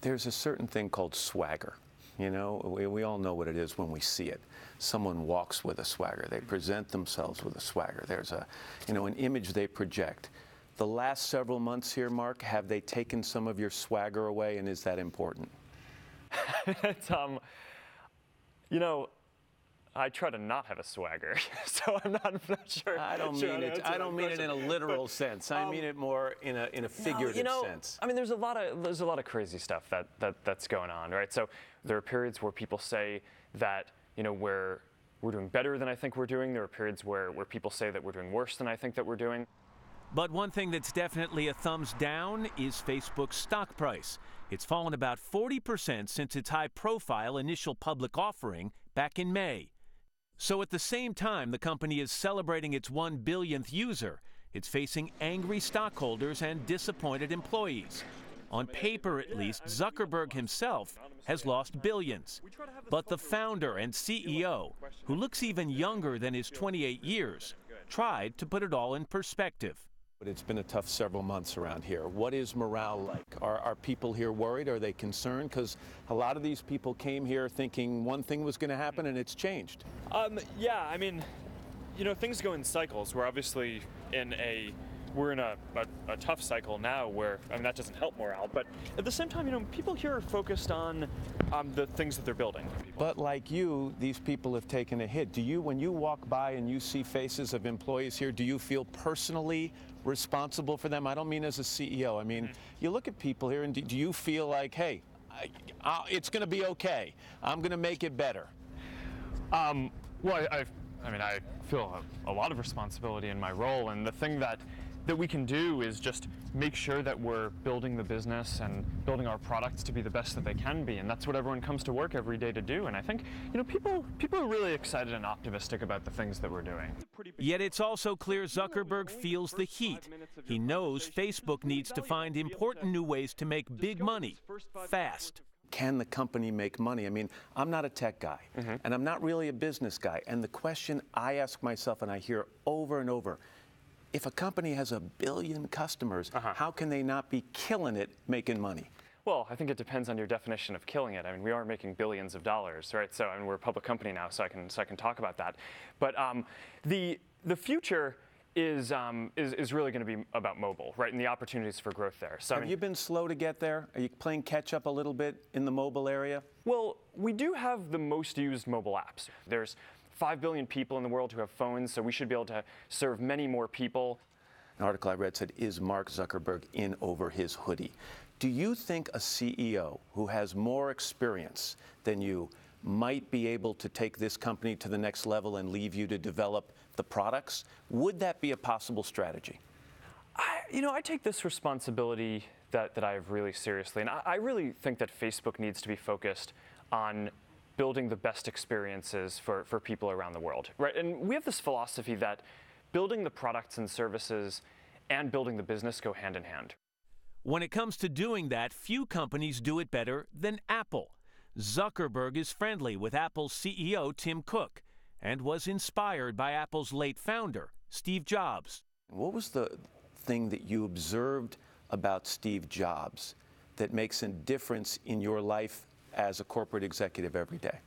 there's a certain thing called swagger. You know, we, we all know what it is when we see it. Someone walks with a swagger. They present themselves with a swagger. There's a, you know, an image they project. The last several months here, Mark, have they taken some of your swagger away, and is that important? it's, um, you know, I try to not have a swagger, so I'm not, I'm not sure. I don't sure mean it. I don't mean it in a literal sense. I um, mean it more in a in a figurative no, you know, sense. I mean, there's a lot of there's a lot of crazy stuff that, that that's going on, right? So there are periods where people say that you know we're we're doing better than I think we're doing. There are periods where where people say that we're doing worse than I think that we're doing. But one thing that's definitely a thumbs down is Facebook's stock price. It's fallen about 40% since its high profile initial public offering back in May. So at the same time the company is celebrating its 1 billionth user, it's facing angry stockholders and disappointed employees. On paper, at least, Zuckerberg himself has lost billions. But the founder and CEO, who looks even younger than his 28 years, tried to put it all in perspective. But it's been a tough several months around here. What is morale like? Are, are people here worried? Are they concerned? Because a lot of these people came here thinking one thing was going to happen and it's changed. Um, yeah, I mean, you know, things go in cycles. We're obviously in a we're in a, a, a, tough cycle now where I mean that doesn't help morale, but at the same time, you know, people here are focused on um, the things that they're building. But like you, these people have taken a hit. Do you, when you walk by and you see faces of employees here, do you feel personally responsible for them? I don't mean as a CEO. I mean, mm-hmm. you look at people here, and do, do you feel like, hey, I, I, it's going to be okay. I'm going to make it better. Um, well, I, I, mean, I feel a, a lot of responsibility in my role, and the thing that that we can do is just make sure that we're building the business and building our products to be the best that they can be and that's what everyone comes to work every day to do and i think you know people people are really excited and optimistic about the things that we're doing yet it's also clear zuckerberg feels the heat he knows facebook needs to find important new ways to make big money fast can the company make money? I mean, I'm not a tech guy, mm-hmm. and I'm not really a business guy. And the question I ask myself, and I hear over and over, if a company has a billion customers, uh-huh. how can they not be killing it making money? Well, I think it depends on your definition of killing it. I mean, we are making billions of dollars, right? So, and we're a public company now, so I can so I can talk about that. But um, the the future is, um, is, is really going to be about mobile, right, and the opportunities for growth there. So, have I mean, you been slow to get there? Are you playing catch up a little bit in the mobile area? Well, we do have the most used mobile apps. There's 5 billion people in the world who have phones, so we should be able to serve many more people. An article I read said, Is Mark Zuckerberg in over his hoodie? Do you think a CEO who has more experience than you might be able to take this company to the next level and leave you to develop the products? Would that be a possible strategy? I, you know, I take this responsibility that, that I have really seriously. And I, I really think that Facebook needs to be focused on building the best experiences for, for people around the world, right? And we have this philosophy that building the products and services and building the business go hand in hand. When it comes to doing that, few companies do it better than Apple. Zuckerberg is friendly with Apple's CEO Tim Cook and was inspired by Apple's late founder, Steve Jobs. What was the thing that you observed about Steve Jobs that makes a difference in your life as a corporate executive every day?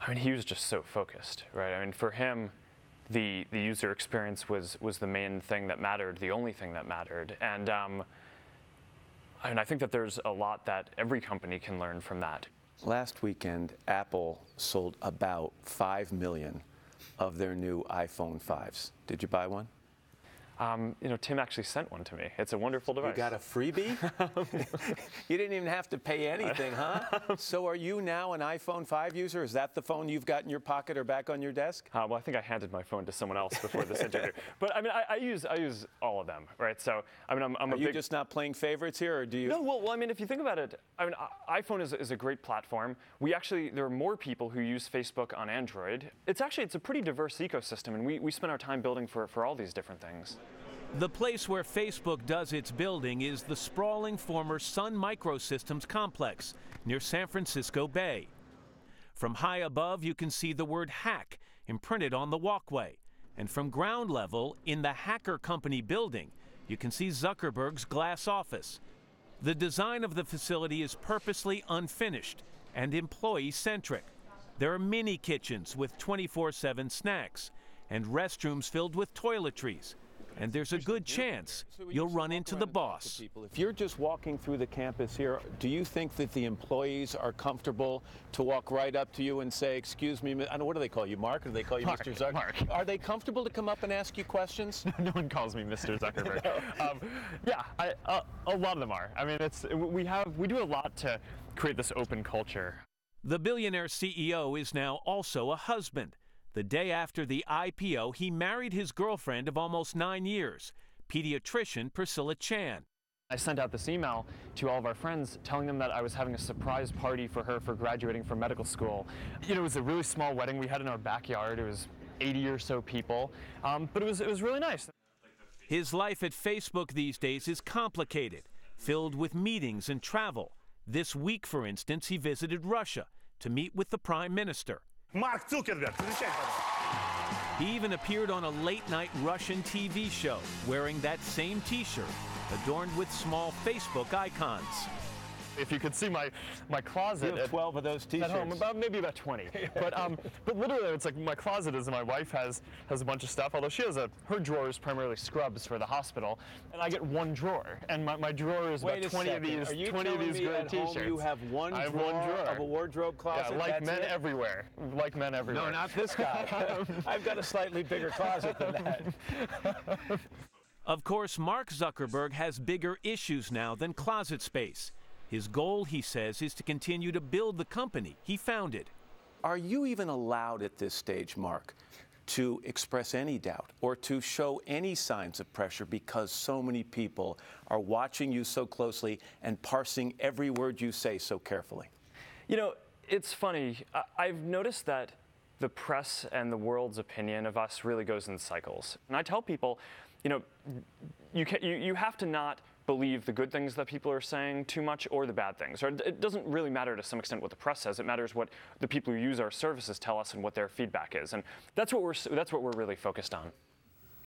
I mean, he was just so focused, right? I mean, for him, the the user experience was was the main thing that mattered, the only thing that mattered, and um, I mean, I think that there's a lot that every company can learn from that. Last weekend, Apple sold about five million of their new iPhone 5s. Did you buy one? Um, you know, Tim actually sent one to me. It's a wonderful device. You got a freebie? you didn't even have to pay anything, huh? so are you now an iPhone 5 user? Is that the phone you've got in your pocket or back on your desk? Uh, well, I think I handed my phone to someone else before this interview. But I mean, I, I, use I use all of them, right? So I mean, I'm, I'm are a you big... just not playing favorites here, or do you? No, well, well, I mean, if you think about it, I mean, iPhone is, is a great platform. We actually there are more people who use Facebook on Android. It's actually it's a pretty diverse ecosystem, and we, we spend our time building for for all these different things. The place where Facebook does its building is the sprawling former Sun Microsystems complex near San Francisco Bay. From high above, you can see the word hack imprinted on the walkway. And from ground level, in the Hacker Company building, you can see Zuckerberg's glass office. The design of the facility is purposely unfinished and employee centric. There are mini kitchens with 24 7 snacks and restrooms filled with toiletries. And there's a good chance you'll run into the boss. If you're just walking through the campus here, do you think that the employees are comfortable to walk right up to you and say, "Excuse me, mi- I don't know what do they call you, Mark? Or do they call you Mark, Mr. Zuckerberg? Mark. Are they comfortable to come up and ask you questions? no one calls me Mr. Zuckerberg. um, yeah, I, uh, a lot of them are. I mean, it's we have we do a lot to create this open culture. The billionaire CEO is now also a husband. The day after the IPO, he married his girlfriend of almost nine years, pediatrician Priscilla Chan. I sent out this email to all of our friends telling them that I was having a surprise party for her for graduating from medical school. You know, it was a really small wedding we had in our backyard. It was 80 or so people, um, but it was it was really nice. His life at Facebook these days is complicated, filled with meetings and travel. This week, for instance, he visited Russia to meet with the prime minister. Марк Цукерберг, встречайте, пожалуйста. He even appeared on a late night Russian TV show wearing that same t shirt, adorned with small Facebook icons. If you could see my my closet You have at- 12 of those T-shirts. At home, about maybe about 20. but um, but literally, it's like my closet is. My wife has has a bunch of stuff. Although she has a her drawer is primarily scrubs for the hospital, and I get one drawer, and my, my drawer is Wait about 20 second. of these Are you 20 of telling these me gray at home t-shirts. you have one I have drawer, one drawer of a wardrobe closet? Yeah, like men it? everywhere. Like men everywhere. No, not this guy. I've got a slightly bigger closet than that. Of course, Mark Zuckerberg has bigger issues now than closet space. His goal, he says, is to continue to build the company he founded. Are you even allowed at this stage, Mark, to express any doubt or to show any signs of pressure because so many people are watching you so closely and parsing every word you say so carefully? You know, it's funny. I- I've noticed that the press and the world's opinion of us really goes in cycles. And I tell people, you know, you, can, you, you have to not believe the good things that people are saying too much or the bad things. Or it doesn't really matter to some extent what the press says. It matters what the people who use our services tell us and what their feedback is. And that's what we're, that's what we're really focused on.